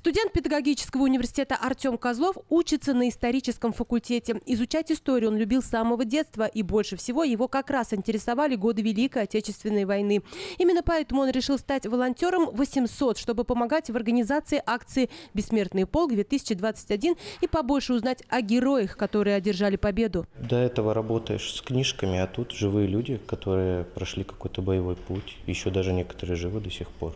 Студент педагогического университета Артем Козлов учится на историческом факультете. Изучать историю он любил с самого детства, и больше всего его как раз интересовали годы Великой Отечественной войны. Именно поэтому он решил стать волонтером 800, чтобы помогать в организации акции «Бессмертный полк-2021» и побольше узнать о героях, которые одержали победу. До этого работаешь с книжками, а тут живые люди, которые прошли какой-то боевой путь. Еще даже некоторые живы до сих пор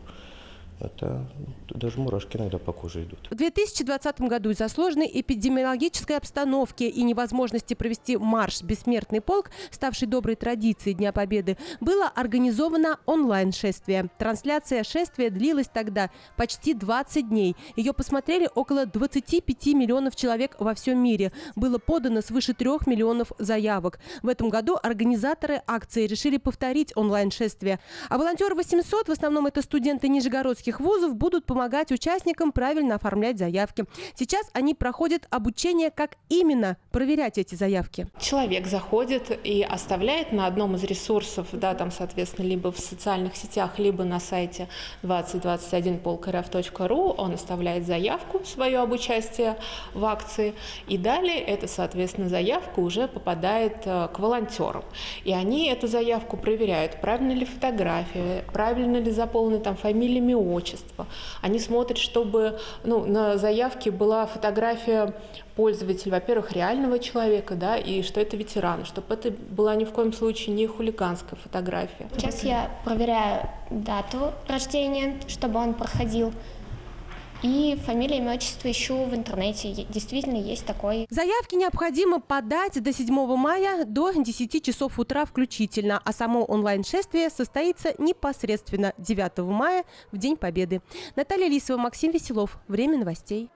это даже мурашки иногда по коже идут. В 2020 году из-за сложной эпидемиологической обстановки и невозможности провести марш «Бессмертный полк», ставший доброй традицией Дня Победы, было организовано онлайн-шествие. Трансляция шествия длилась тогда почти 20 дней. Ее посмотрели около 25 миллионов человек во всем мире. Было подано свыше 3 миллионов заявок. В этом году организаторы акции решили повторить онлайн-шествие. А волонтеры 800, в основном это студенты Нижегородских медицинских вузов будут помогать участникам правильно оформлять заявки. Сейчас они проходят обучение, как именно проверять эти заявки. Человек заходит и оставляет на одном из ресурсов, да, там, соответственно, либо в социальных сетях, либо на сайте 2021polkrf.ru, он оставляет заявку свою об участии в акции, и далее эта, соответственно, заявка уже попадает э, к волонтерам. И они эту заявку проверяют, правильно ли фотография, правильно ли заполнены там фамилия, имя, отчество. Они смотрят, чтобы ну, на заявке была фотография пользователя, во-первых, реального человека, да, и что это ветеран, чтобы это была ни в коем случае не хулиганская фотография. Сейчас я проверяю дату рождения, чтобы он проходил и фамилия, имя, отчество ищу в интернете. Действительно есть такой. Заявки необходимо подать до 7 мая до 10 часов утра включительно, а само онлайн-шествие состоится непосредственно 9 мая в День Победы. Наталья Лисова, Максим Веселов. Время новостей.